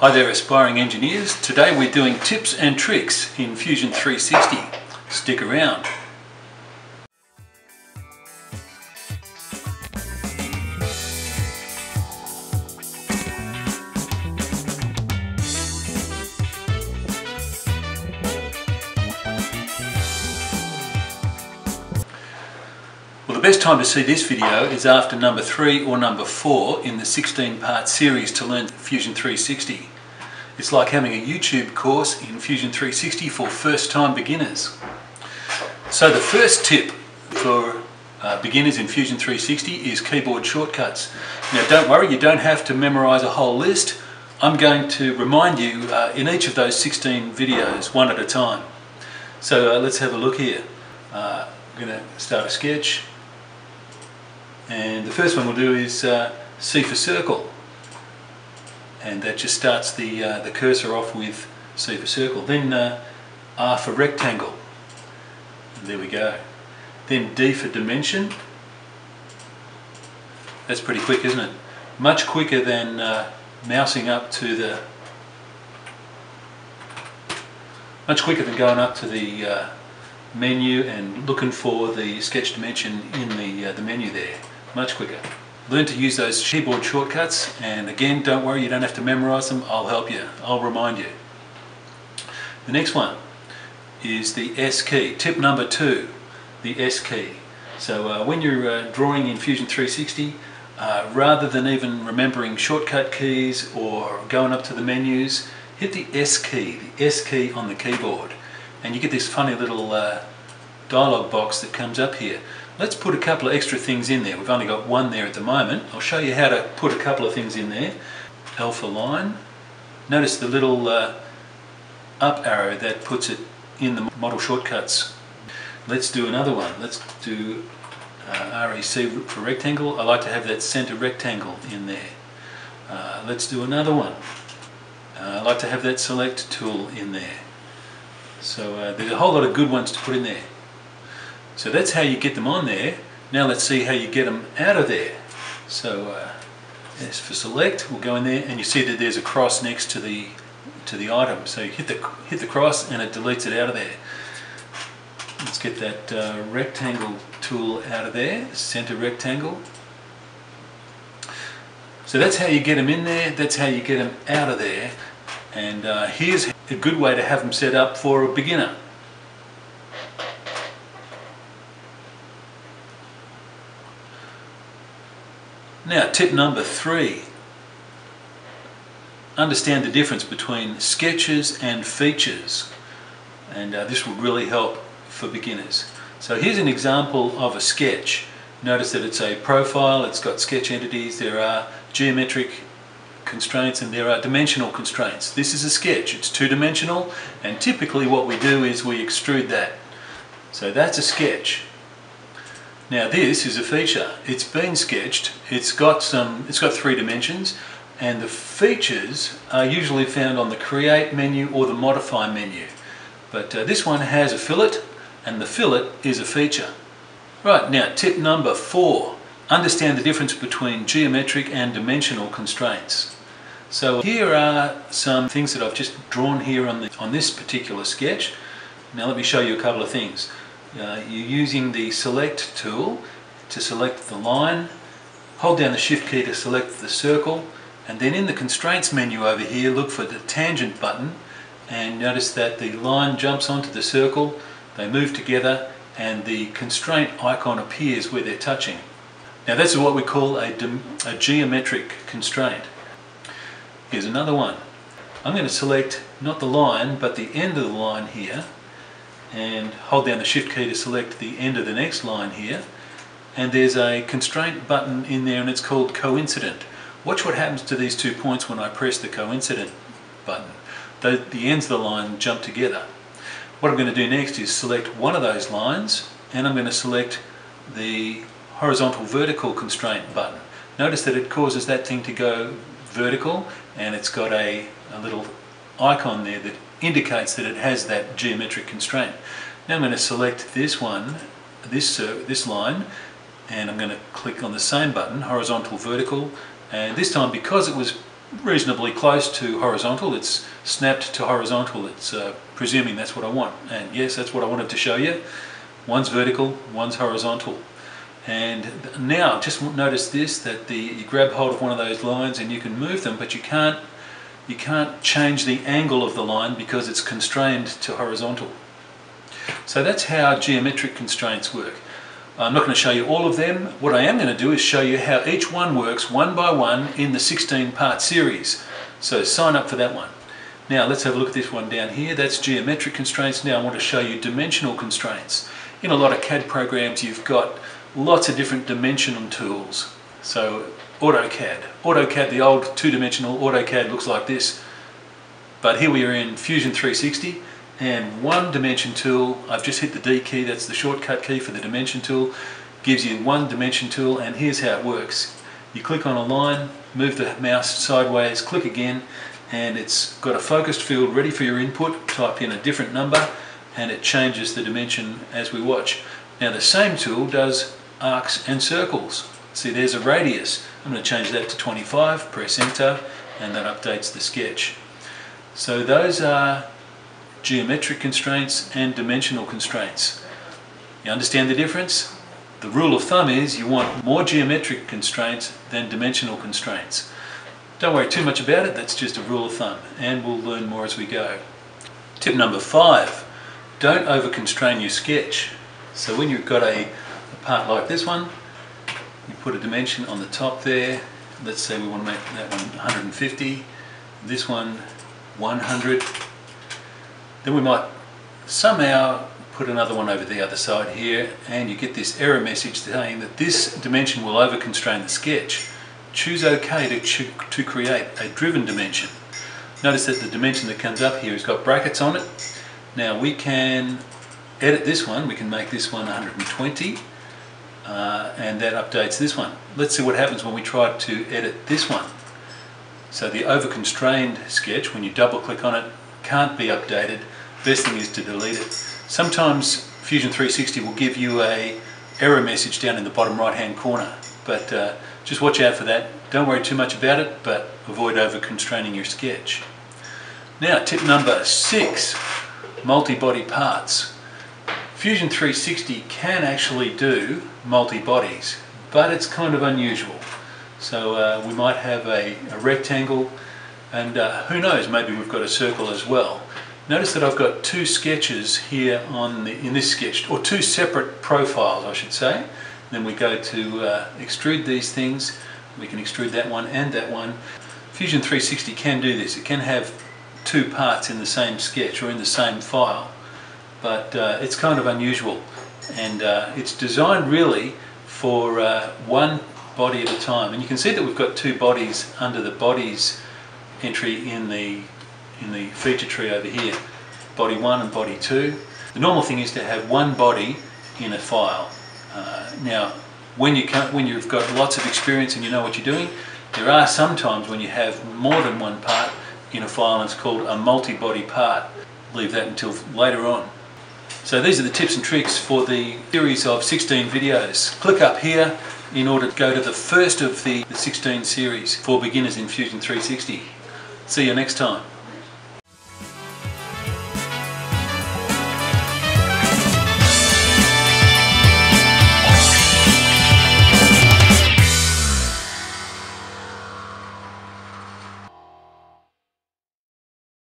Hi there aspiring engineers. Today we're doing tips and tricks in Fusion 360. Stick around. The best time to see this video is after number 3 or number 4 in the 16 part series to learn Fusion 360. It's like having a YouTube course in Fusion 360 for first time beginners. So the first tip for uh, beginners in Fusion 360 is keyboard shortcuts. Now don't worry, you don't have to memorize a whole list. I'm going to remind you uh, in each of those 16 videos one at a time. So uh, let's have a look here. Uh, I'm going to start a sketch and the first one we'll do is uh, C for circle and that just starts the, uh, the cursor off with C for circle. Then uh, R for rectangle. And there we go. Then D for dimension. That's pretty quick, isn't it? Much quicker than uh, mousing up to the much quicker than going up to the uh, menu and looking for the sketch dimension in the, uh, the menu there. Much quicker. Learn to use those keyboard shortcuts and again don't worry you don't have to memorize them. I'll help you. I'll remind you. The next one is the S key. Tip number two the S key. So uh, when you're uh, drawing in Fusion 360 uh, rather than even remembering shortcut keys or going up to the menus hit the S key the S key on the keyboard. And you get this funny little uh, dialog box that comes up here Let's put a couple of extra things in there. We've only got one there at the moment. I'll show you how to put a couple of things in there. Alpha line. Notice the little uh, up arrow that puts it in the model shortcuts. Let's do another one. Let's do uh, REC for rectangle. I like to have that center rectangle in there. Uh, let's do another one. Uh, I like to have that select tool in there. So uh, there's a whole lot of good ones to put in there. So that's how you get them on there. Now let's see how you get them out of there. So uh, as for select, we'll go in there and you see that there's a cross next to the to the item. So you hit the hit the cross and it deletes it out of there. Let's get that uh, rectangle tool out of there, center rectangle. So that's how you get them in there, that's how you get them out of there. And uh, here's a good way to have them set up for a beginner. Now, tip number three. Understand the difference between sketches and features. And uh, this will really help for beginners. So here's an example of a sketch. Notice that it's a profile, it's got sketch entities, there are geometric constraints and there are dimensional constraints. This is a sketch, it's two-dimensional and typically what we do is we extrude that. So that's a sketch. Now this is a feature. It's been sketched. It's got some. It's got three dimensions, and the features are usually found on the Create menu or the Modify menu. But uh, this one has a fillet, and the fillet is a feature. Right now, tip number four: understand the difference between geometric and dimensional constraints. So here are some things that I've just drawn here on the on this particular sketch. Now let me show you a couple of things. Uh, you're using the select tool to select the line, hold down the shift key to select the circle, and then in the constraints menu over here look for the tangent button and notice that the line jumps onto the circle, they move together and the constraint icon appears where they're touching. Now that's what we call a, a geometric constraint. Here's another one. I'm going to select not the line but the end of the line here and hold down the shift key to select the end of the next line here and there's a constraint button in there and it's called coincident. Watch what happens to these two points when I press the coincident button. The, the ends of the line jump together. What I'm going to do next is select one of those lines and I'm going to select the horizontal vertical constraint button. Notice that it causes that thing to go vertical and it's got a, a little icon there that indicates that it has that geometric constraint. Now I'm going to select this one, this, uh, this line, and I'm going to click on the same button, horizontal, vertical, and this time because it was reasonably close to horizontal. It's snapped to horizontal. It's uh, presuming that's what I want. And yes, that's what I wanted to show you. One's vertical, one's horizontal. And now just notice this, that the, you grab hold of one of those lines and you can move them, but you can't, you can't change the angle of the line because it's constrained to horizontal. So that's how geometric constraints work. I'm not going to show you all of them. What I am going to do is show you how each one works one by one in the 16 part series. So sign up for that one. Now let's have a look at this one down here. That's geometric constraints. Now I want to show you dimensional constraints. In a lot of CAD programs you've got lots of different dimensional tools. So AutoCAD. AutoCAD, the old two-dimensional AutoCAD looks like this. But here we are in Fusion 360 and one dimension tool, I've just hit the D key, that's the shortcut key for the dimension tool, gives you one dimension tool and here's how it works. You click on a line, move the mouse sideways, click again and it's got a focused field ready for your input, type in a different number and it changes the dimension as we watch. Now the same tool does arcs and circles. See there's a radius. I'm going to change that to 25, press enter and that updates the sketch. So those are geometric constraints and dimensional constraints. You understand the difference? The rule of thumb is you want more geometric constraints than dimensional constraints. Don't worry too much about it, that's just a rule of thumb, and we'll learn more as we go. Tip number five, don't over constrain your sketch. So when you've got a, a part like this one, put a dimension on the top there, let's say we want to make that one 150, this one 100, then we might somehow put another one over the other side here and you get this error message saying that this dimension will over constrain the sketch. Choose OK to, to create a driven dimension. Notice that the dimension that comes up here has got brackets on it. Now we can edit this one, we can make this one 120 uh, and that updates this one. Let's see what happens when we try to edit this one. So the over constrained sketch, when you double click on it, can't be updated, best thing is to delete it. Sometimes Fusion 360 will give you a error message down in the bottom right hand corner, but uh, just watch out for that. Don't worry too much about it, but avoid over constraining your sketch. Now tip number six, multi-body parts. Fusion 360 can actually do multi-bodies, but it's kind of unusual. So uh, we might have a, a rectangle and uh, who knows, maybe we've got a circle as well. Notice that I've got two sketches here on the, in this sketch, or two separate profiles I should say. Then we go to uh, extrude these things. We can extrude that one and that one. Fusion 360 can do this. It can have two parts in the same sketch or in the same file. But uh, it's kind of unusual. And uh, it's designed really for uh, one body at a time. And you can see that we've got two bodies under the bodies entry in the in the feature tree over here, body 1 and body 2. The normal thing is to have one body in a file. Uh, now, when, you when you've got lots of experience and you know what you're doing, there are some times when you have more than one part in a file and it's called a multi-body part. Leave that until later on. So these are the tips and tricks for the series of 16 videos. Click up here in order to go to the first of the 16 series for beginners in Fusion 360. See you next time.